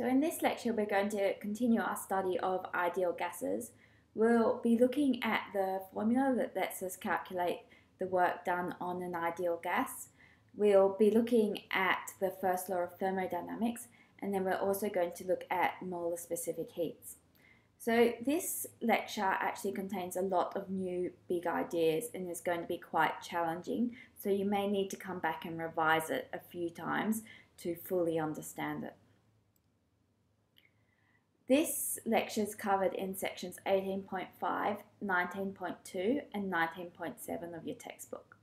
So in this lecture, we're going to continue our study of ideal gases. We'll be looking at the formula that lets us calculate the work done on an ideal gas. We'll be looking at the first law of thermodynamics, and then we're also going to look at molar specific heats. So this lecture actually contains a lot of new big ideas and is going to be quite challenging. So you may need to come back and revise it a few times to fully understand it. This lecture is covered in sections 18.5, 19.2 and 19.7 of your textbook.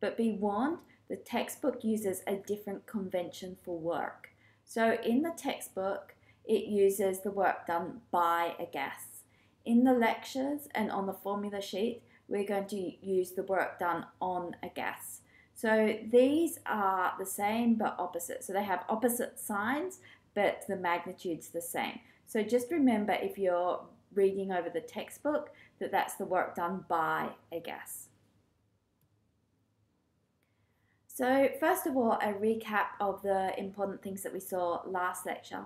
But be warned, the textbook uses a different convention for work. So in the textbook, it uses the work done by a gas. In the lectures and on the formula sheet, we're going to use the work done on a gas. So these are the same but opposite. So they have opposite signs, but the magnitude's the same. So just remember if you're reading over the textbook that that's the work done by a gas. So first of all, a recap of the important things that we saw last lecture.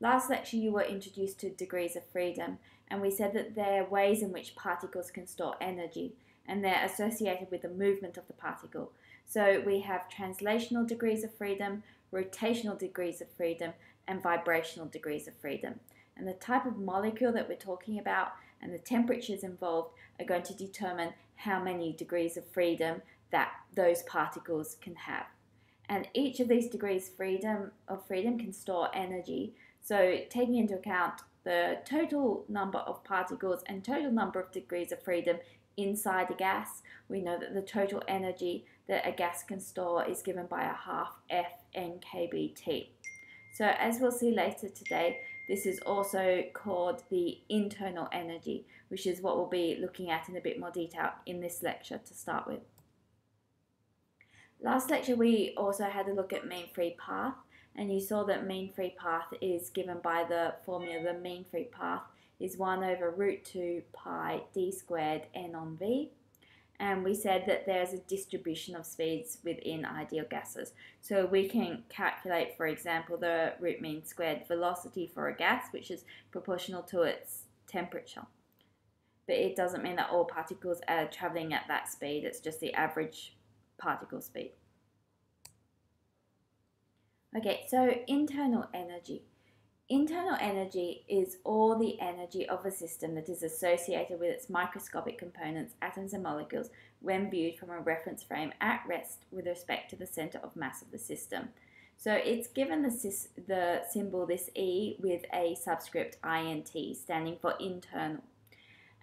Last lecture you were introduced to degrees of freedom and we said that there are ways in which particles can store energy and they're associated with the movement of the particle. So we have translational degrees of freedom, rotational degrees of freedom, and vibrational degrees of freedom and the type of molecule that we're talking about and the temperatures involved are going to determine how many degrees of freedom that those particles can have. And each of these degrees freedom of freedom can store energy. So taking into account the total number of particles and total number of degrees of freedom inside a gas, we know that the total energy that a gas can store is given by a half F N K B T. So as we'll see later today, this is also called the internal energy, which is what we'll be looking at in a bit more detail in this lecture to start with. Last lecture we also had a look at mean free path and you saw that mean free path is given by the formula the mean free path is 1 over root 2 pi d squared n on v and we said that there's a distribution of speeds within ideal gases. So we can calculate, for example, the root mean squared velocity for a gas, which is proportional to its temperature. But it doesn't mean that all particles are traveling at that speed, it's just the average particle speed. Okay, so internal energy. Internal energy is all the energy of a system that is associated with its microscopic components, atoms and molecules, when viewed from a reference frame at rest with respect to the center of mass of the system. So it's given the, the symbol this E with a subscript INT standing for internal.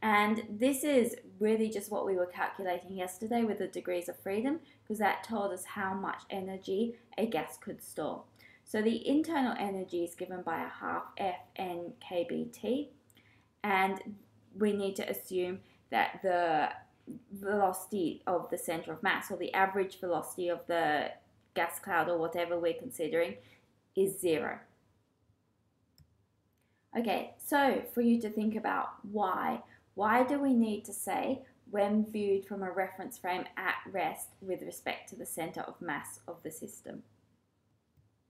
And this is really just what we were calculating yesterday with the degrees of freedom because that told us how much energy a gas could store. So the internal energy is given by a half F n F N K B T, and we need to assume that the velocity of the center of mass, or the average velocity of the gas cloud, or whatever we're considering, is zero. Okay, so for you to think about why, why do we need to say when viewed from a reference frame at rest with respect to the center of mass of the system?